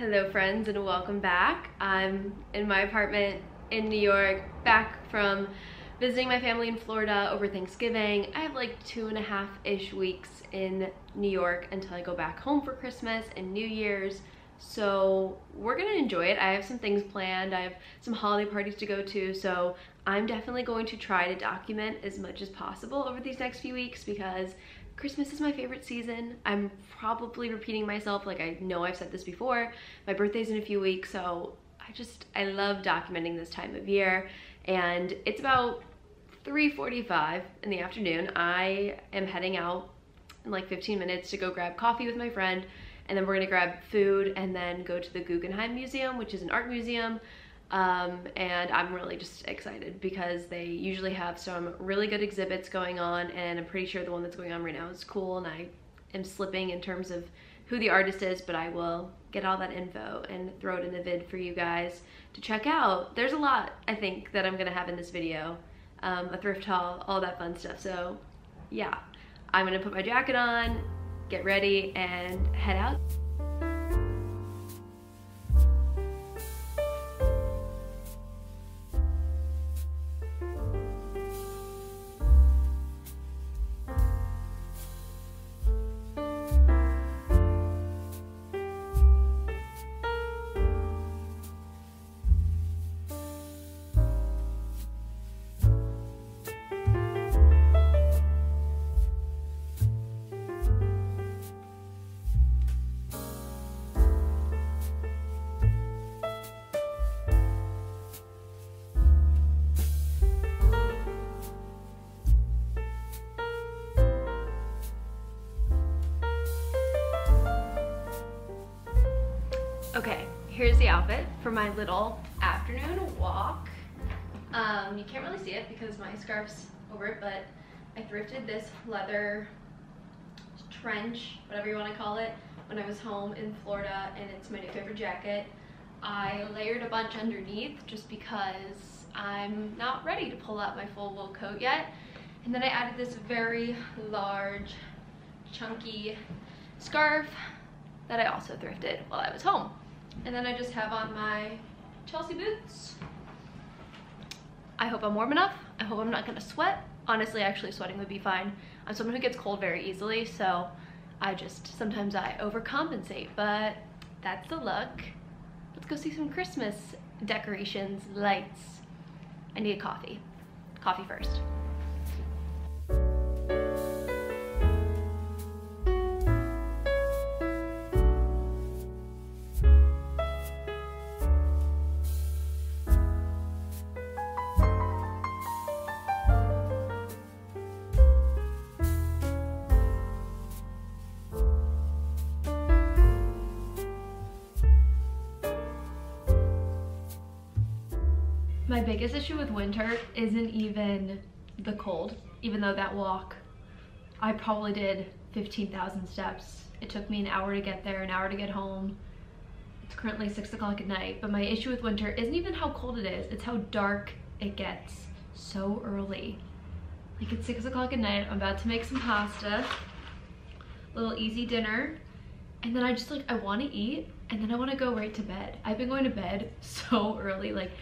Hello friends and welcome back. I'm in my apartment in New York, back from visiting my family in Florida over Thanksgiving. I have like two and a half-ish weeks in New York until I go back home for Christmas and New Year's. So we're gonna enjoy it. I have some things planned. I have some holiday parties to go to. So I'm definitely going to try to document as much as possible over these next few weeks because Christmas is my favorite season. I'm probably repeating myself like I know I've said this before. My birthday's in a few weeks, so I just, I love documenting this time of year. And it's about 3.45 in the afternoon. I am heading out in like 15 minutes to go grab coffee with my friend and then we're gonna grab food and then go to the Guggenheim Museum, which is an art museum. Um, and I'm really just excited because they usually have some really good exhibits going on and I'm pretty sure the one that's going on right now is cool and I am slipping in terms of who the artist is, but I will get all that info and throw it in the vid for you guys to check out. There's a lot, I think, that I'm gonna have in this video um, a thrift haul, all that fun stuff. So yeah, I'm gonna put my jacket on, get ready, and head out. Outfit for my little afternoon walk. Um, you can't really see it because my scarf's over it, but I thrifted this leather trench, whatever you want to call it, when I was home in Florida, and it's my new favorite jacket. I layered a bunch underneath just because I'm not ready to pull out my full wool coat yet. And then I added this very large, chunky scarf that I also thrifted while I was home. And then I just have on my Chelsea boots. I hope I'm warm enough. I hope I'm not gonna sweat. Honestly, actually sweating would be fine. I'm someone who gets cold very easily, so I just, sometimes I overcompensate, but that's the look. Let's go see some Christmas decorations, lights. I need a coffee. Coffee first. My biggest issue with winter isn't even the cold, even though that walk, I probably did 15,000 steps. It took me an hour to get there, an hour to get home. It's currently six o'clock at night, but my issue with winter isn't even how cold it is, it's how dark it gets so early. Like it's six o'clock at night, I'm about to make some pasta, a little easy dinner, and then I just like, I wanna eat, and then I wanna go right to bed. I've been going to bed so early, like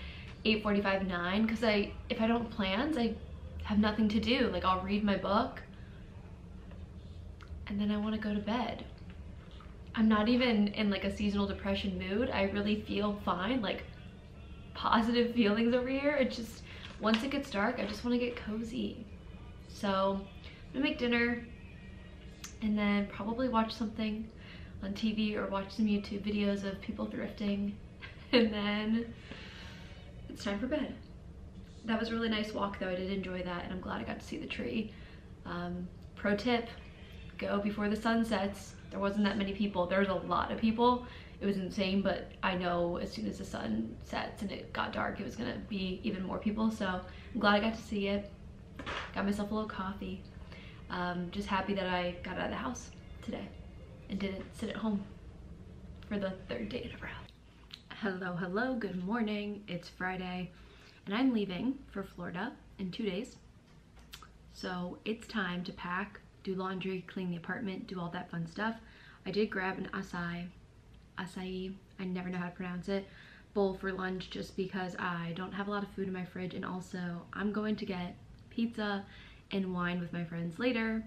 8.45, 9, because I, if I don't plans, I have nothing to do. Like I'll read my book and then I want to go to bed. I'm not even in like a seasonal depression mood. I really feel fine, like positive feelings over here. It just, once it gets dark, I just want to get cozy. So I'm gonna make dinner and then probably watch something on TV or watch some YouTube videos of people thrifting and then it's time for bed. That was a really nice walk though. I did enjoy that and I'm glad I got to see the tree. Um, pro tip, go before the sun sets. There wasn't that many people. There was a lot of people. It was insane, but I know as soon as the sun sets and it got dark, it was gonna be even more people. So I'm glad I got to see it. Got myself a little coffee. Um, just happy that I got out of the house today and didn't sit at home for the third day in a row. Hello, hello, good morning. It's Friday and I'm leaving for Florida in two days. So it's time to pack, do laundry, clean the apartment, do all that fun stuff. I did grab an acai, acai I never know how to pronounce it, bowl for lunch just because I don't have a lot of food in my fridge and also I'm going to get pizza and wine with my friends later.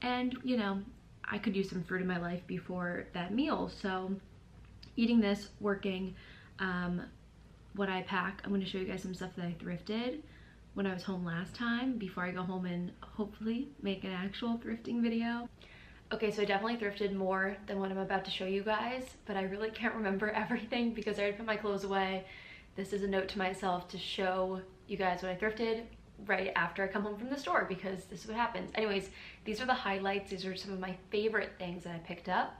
And, you know, I could use some fruit in my life before that meal. So eating this, working, um, what I pack, I'm to show you guys some stuff that I thrifted when I was home last time before I go home and hopefully make an actual thrifting video. Okay, so I definitely thrifted more than what I'm about to show you guys, but I really can't remember everything because I already put my clothes away. This is a note to myself to show you guys what I thrifted right after I come home from the store because this is what happens. Anyways, these are the highlights. These are some of my favorite things that I picked up.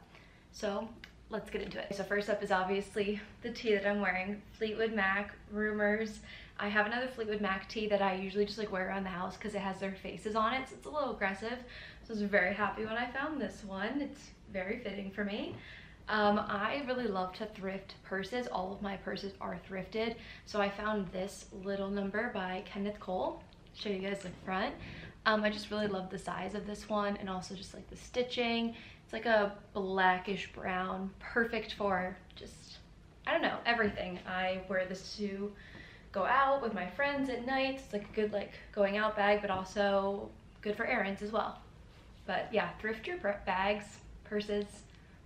So let's get into it. So first up is obviously the tee that I'm wearing, Fleetwood Mac Rumors. I have another Fleetwood Mac tee that I usually just like wear around the house because it has their faces on it, so it's a little aggressive. So I was very happy when I found this one. It's very fitting for me. Um, I really love to thrift purses. All of my purses are thrifted. So I found this little number by Kenneth Cole show you guys the front. Um, I just really love the size of this one and also just like the stitching. It's like a blackish brown, perfect for just, I don't know, everything. I wear this to go out with my friends at night. It's like a good like going out bag, but also good for errands as well. But yeah, thrift your bags, purses,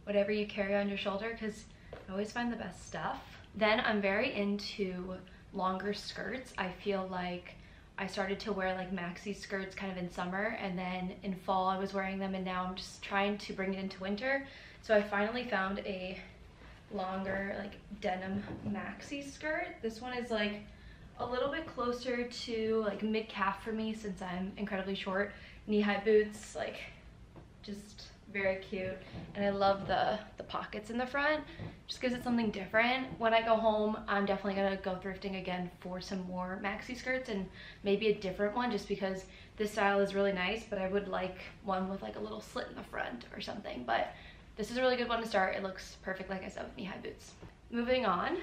whatever you carry on your shoulder because I always find the best stuff. Then I'm very into longer skirts. I feel like I started to wear like maxi skirts kind of in summer and then in fall I was wearing them and now I'm just trying to bring it into winter. So I finally found a longer like denim maxi skirt. This one is like a little bit closer to like mid calf for me since I'm incredibly short. Knee high boots, like just very cute and I love the the pockets in the front. Just gives it something different. When I go home I'm definitely gonna go thrifting again for some more maxi skirts and maybe a different one just because this style is really nice but I would like one with like a little slit in the front or something. But this is a really good one to start. It looks perfect like I said with knee-high boots. Moving on.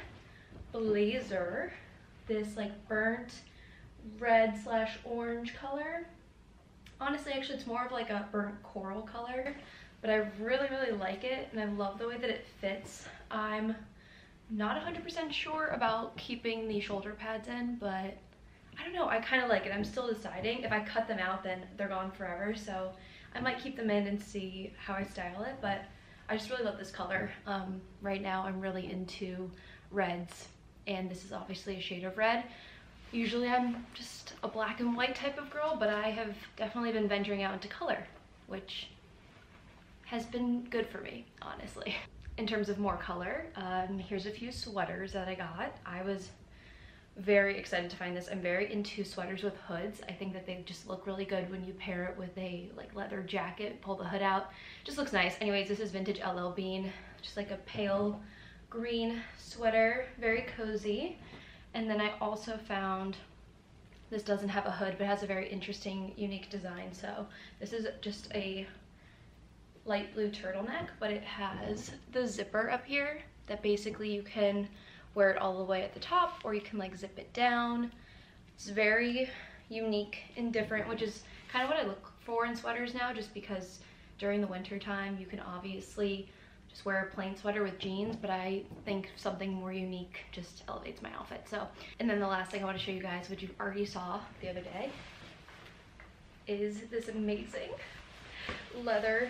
Blazer. This like burnt red slash orange color honestly actually it's more of like a burnt coral color but I really, really like it and I love the way that it fits. I'm not 100% sure about keeping the shoulder pads in, but I don't know, I kind of like it. I'm still deciding. If I cut them out, then they're gone forever, so I might keep them in and see how I style it, but I just really love this color. Um, right now, I'm really into reds, and this is obviously a shade of red. Usually I'm just a black and white type of girl, but I have definitely been venturing out into color, which has been good for me, honestly. In terms of more color, um, here's a few sweaters that I got. I was very excited to find this. I'm very into sweaters with hoods. I think that they just look really good when you pair it with a like leather jacket, pull the hood out. Just looks nice. Anyways, this is vintage LL Bean, just like a pale green sweater, very cozy. And then I also found, this doesn't have a hood, but has a very interesting, unique design. So this is just a light blue turtleneck, but it has the zipper up here that basically you can wear it all the way at the top or you can like zip it down. It's very unique and different, which is kind of what I look for in sweaters now, just because during the winter time you can obviously just wear a plain sweater with jeans, but I think something more unique just elevates my outfit. So, and then the last thing I want to show you guys, which you already saw the other day, is this amazing leather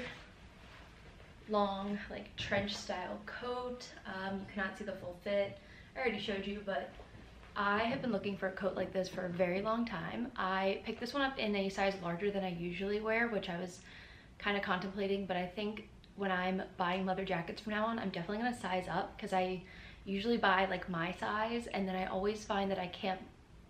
long like trench style coat. Um, you cannot see the full fit. I already showed you, but I have been looking for a coat like this for a very long time. I picked this one up in a size larger than I usually wear, which I was kind of contemplating, but I think when I'm buying leather jackets from now on, I'm definitely gonna size up because I usually buy like my size and then I always find that I can't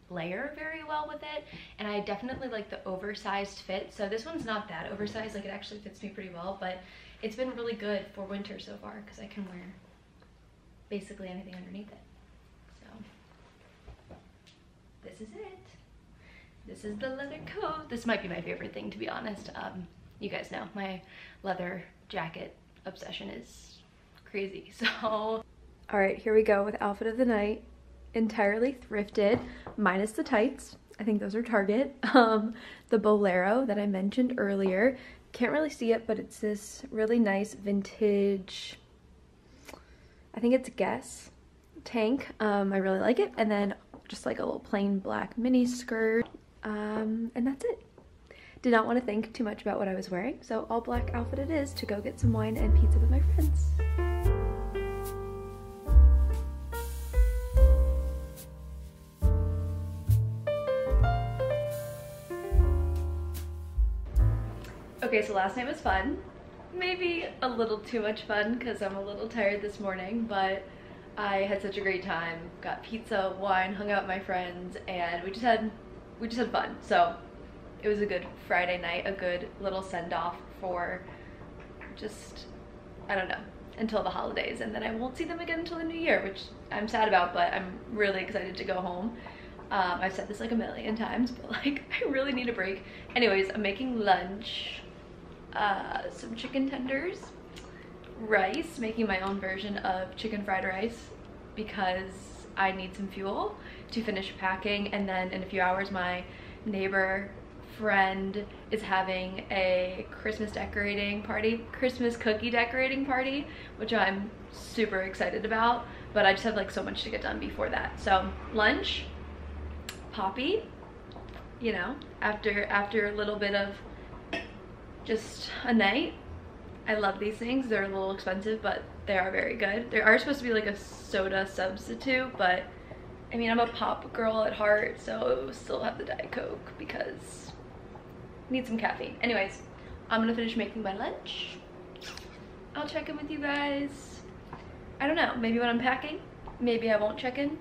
layer very well with it and I definitely like the oversized fit so this one's not that oversized like it actually fits me pretty well but it's been really good for winter so far because I can wear basically anything underneath it. So this is it. This is the leather coat. This might be my favorite thing to be honest. Um, you guys know my leather jacket obsession is crazy. So, all right, here we go with outfit of the night. Entirely thrifted, minus the tights. I think those are Target. Um, the bolero that I mentioned earlier. Can't really see it, but it's this really nice vintage I think it's a Guess tank. Um, I really like it. And then just like a little plain black mini skirt. Um, and that's it. Did not want to think too much about what I was wearing, so all black outfit it is to go get some wine and pizza with my friends. Okay, so last night was fun. Maybe a little too much fun because I'm a little tired this morning, but I had such a great time. Got pizza, wine, hung out with my friends, and we just had we just had fun. So it was a good Friday night, a good little send off for just I don't know until the holidays, and then I won't see them again until the new year, which I'm sad about, but I'm really excited to go home. Um, I've said this like a million times, but like I really need a break. Anyways, I'm making lunch uh, some chicken tenders, rice, making my own version of chicken fried rice because I need some fuel to finish packing and then in a few hours my neighbor friend is having a Christmas decorating party, Christmas cookie decorating party, which I'm super excited about, but I just have like so much to get done before that. So lunch, Poppi, you know, after after a little bit of just a night. I love these things. They're a little expensive, but they are very good. They are supposed to be like a soda substitute, but I mean, I'm a pop girl at heart, so still have the Diet Coke because need some caffeine. Anyways, I'm gonna finish making my lunch. I'll check in with you guys. I don't know, maybe when I'm packing, maybe I won't check in.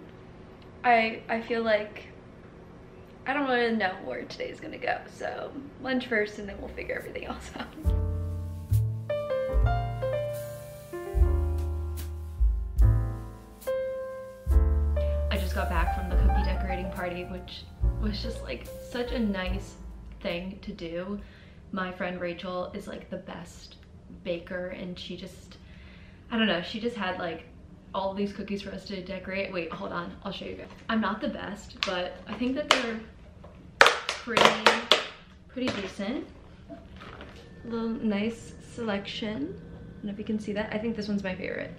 I, I feel like I don't really know where today's gonna go. So lunch first and then we'll figure everything else out. I just got back from the cookie decorating party, which was just like such a nice thing to do. My friend Rachel is like the best baker and she just, I don't know, she just had like all these cookies for us to decorate. Wait, hold on, I'll show you guys. I'm not the best, but I think that they're pretty, pretty decent. A little nice selection. I don't know if you can see that. I think this one's my favorite.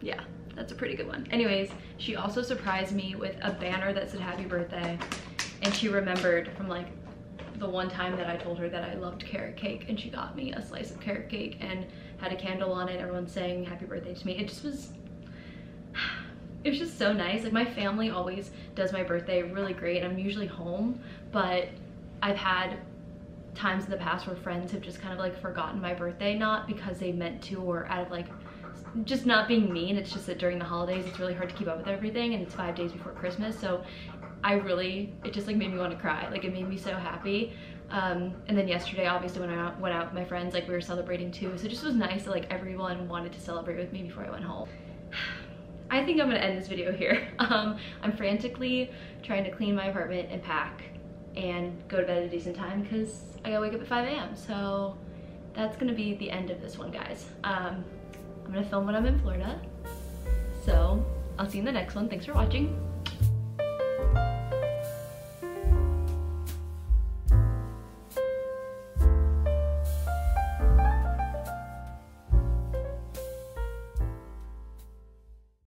Yeah, that's a pretty good one. Anyways, she also surprised me with a banner that said happy birthday. And she remembered from like the one time that I told her that I loved carrot cake and she got me a slice of carrot cake and had a candle on it. Everyone saying happy birthday to me. It just was, it was just so nice. Like my family always does my birthday really great. I'm usually home, but I've had times in the past where friends have just kind of like forgotten my birthday, not because they meant to or out of like just not being mean. It's just that during the holidays, it's really hard to keep up with everything and it's five days before Christmas. So I really, it just like made me want to cry. Like it made me so happy. Um, and then yesterday, obviously when I went out with my friends, like we were celebrating too. So it just was nice that like everyone wanted to celebrate with me before I went home. I think I'm gonna end this video here. Um, I'm frantically trying to clean my apartment and pack and go to bed at a decent time because I gotta wake up at 5 a.m. So that's gonna be the end of this one, guys. Um, I'm gonna film when I'm in Florida. So I'll see you in the next one. Thanks for watching.